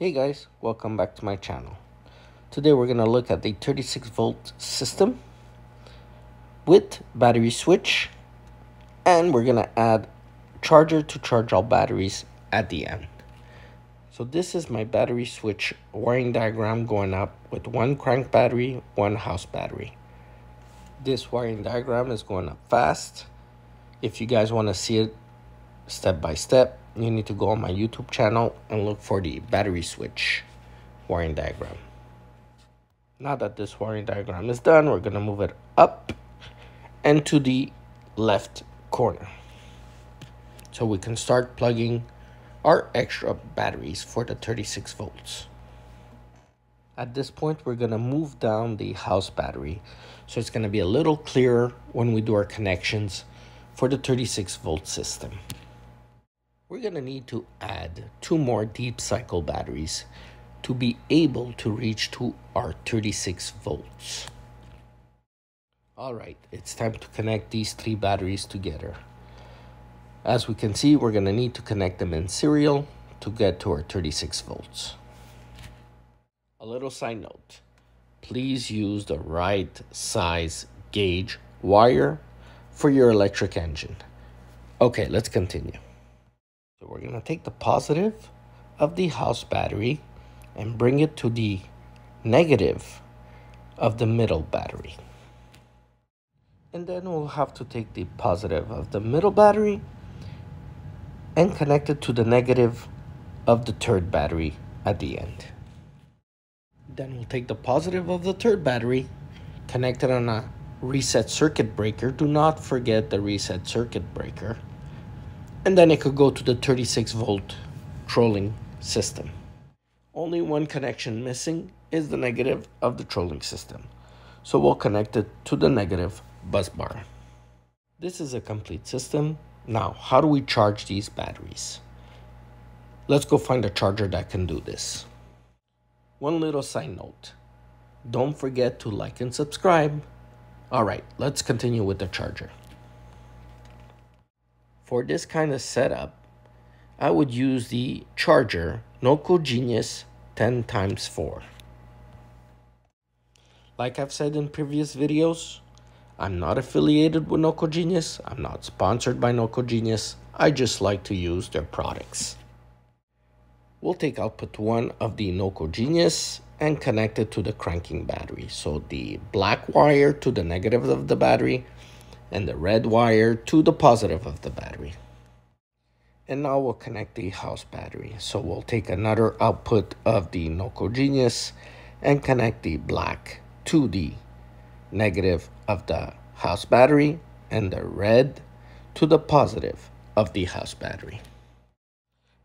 Hey guys, welcome back to my channel. Today we're going to look at the 36 volt system with battery switch and we're going to add charger to charge all batteries at the end. So this is my battery switch wiring diagram going up with one crank battery, one house battery. This wiring diagram is going up fast. If you guys want to see it step by step, you need to go on my YouTube channel and look for the battery switch wiring diagram. Now that this wiring diagram is done, we're going to move it up and to the left corner. So we can start plugging our extra batteries for the 36 volts. At this point, we're going to move down the house battery. So it's going to be a little clearer when we do our connections for the 36 volt system we're going to need to add two more deep cycle batteries to be able to reach to our 36 volts. All right, it's time to connect these three batteries together. As we can see, we're to need to connect them in serial to get to our 36 volts. A little side note, please use the right size gauge wire for your electric engine. Okay, let's continue. So we're going to take the positive of the house battery and bring it to the negative of the middle battery. And then we'll have to take the positive of the middle battery and connect it to the negative of the third battery at the end. Then we'll take the positive of the third battery, connect it on a reset circuit breaker. Do not forget the reset circuit breaker and then it could go to the 36 volt trolling system. Only one connection missing is the negative of the trolling system. So we'll connect it to the negative bus bar. This is a complete system. Now, how do we charge these batteries? Let's go find a charger that can do this. One little side note. Don't forget to like and subscribe. All right, let's continue with the charger. For this kind of setup, I would use the charger Noco Genius 10 times 4. Like I've said in previous videos, I'm not affiliated with Noco Genius. I'm not sponsored by Noco Genius. I just like to use their products. We'll take output 1 of the Noco Genius and connect it to the cranking battery. So the black wire to the negative of the battery and the red wire to the positive of the battery. And now we'll connect the house battery. So we'll take another output of the Noco Genius and connect the black to the negative of the house battery and the red to the positive of the house battery.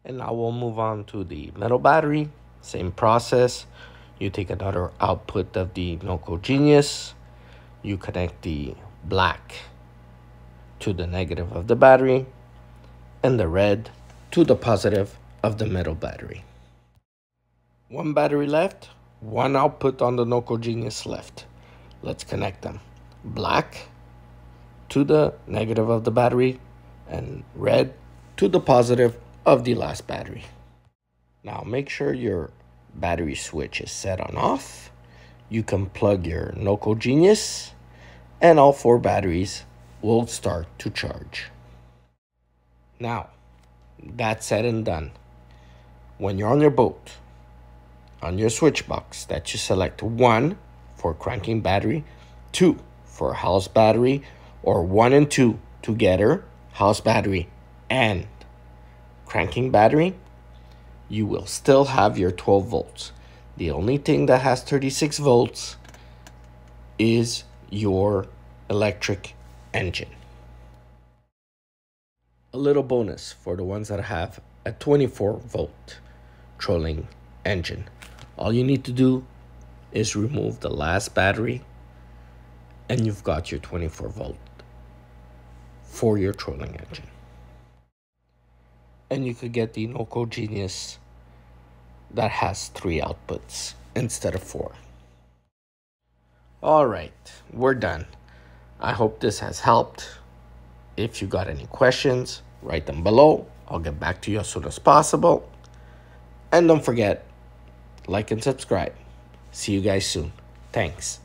And now we'll move on to the metal battery. Same process. You take another output of the Noco Genius. You connect the black to the negative of the battery and the red to the positive of the middle battery. One battery left, one output on the Noco Genius left. Let's connect them. Black to the negative of the battery and red to the positive of the last battery. Now make sure your battery switch is set on off. You can plug your Noco Genius and all four batteries will start to charge. Now, that said and done, when you're on your boat, on your switch box, that you select one for cranking battery, two for house battery, or one and two together, house battery and cranking battery, you will still have your 12 volts. The only thing that has 36 volts is your electric engine. A little bonus for the ones that have a 24 volt trolling engine. All you need to do is remove the last battery and you've got your 24 volt for your trolling engine. And you could get the Noco Genius that has three outputs instead of four. All right, we're done. I hope this has helped. If you got any questions, write them below. I'll get back to you as soon as possible. And don't forget, like and subscribe. See you guys soon. Thanks.